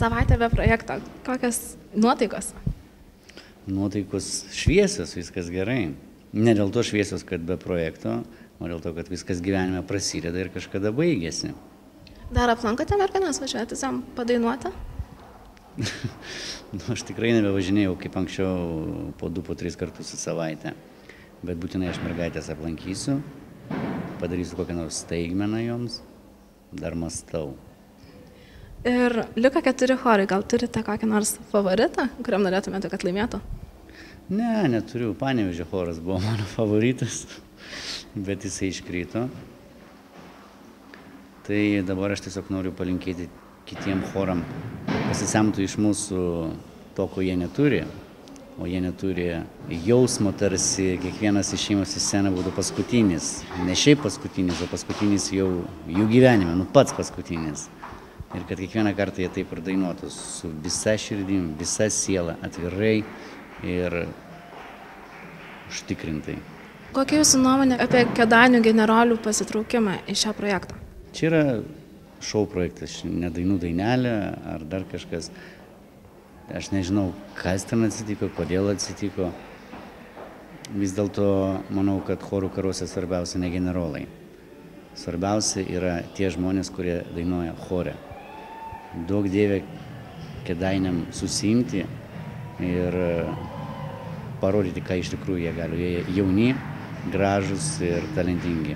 Savaitė be projekto. Kokios nuotaikos? Nuotaikos šviesios, viskas gerai. Ne dėl to šviesios, kad be projekto, o dėl to, kad viskas gyvenime prasideda ir kažkada baigėsi. Dar aplankote merginas važiuoti sam padainuoti? nu, aš tikrai nebevažinėjau kaip anksčiau po du, po tris kartus į savaitę. Bet būtinai aš mergaitės aplankysiu, padarysiu kokią nors staigmeną joms, dar mastau. Ir liko keturi chorai, gal turite kokį nors favoritą, kuriam norėtumėte, kad laimėtų? Ne, neturiu, panevežė choras buvo mano favoritas, bet jisai iškrito. Tai dabar aš tiesiog noriu palinkėti kitiem choram, pasisemtų iš mūsų to, ko jie neturi, o jie neturi jausmo, tarsi kiekvienas išėjimas į sceną būtų paskutinis. Ne šiaip paskutinis, o paskutinis jau jų gyvenime, nu pats paskutinis. Ir kad kiekvieną kartą jie taip ir dainuotų su visa širdim, visa siela, atvirai ir užtikrintai. Kokia jūsų nuomonė apie Kedanių generolių pasitraukimą iš šio projekto? Čia yra šou projektas, ne dainų dainelė ar dar kažkas. Aš nežinau, kas ten atsitiko, kodėl atsitiko. Vis dėlto manau, kad chorų karuose svarbiausia ne generolai. Svarbiausia yra tie žmonės, kurie dainuoja chore. Daug dievė kedainiam susimti ir parodyti, ką iš tikrųjų jie gali. Jie jauni, gražus ir talentingi.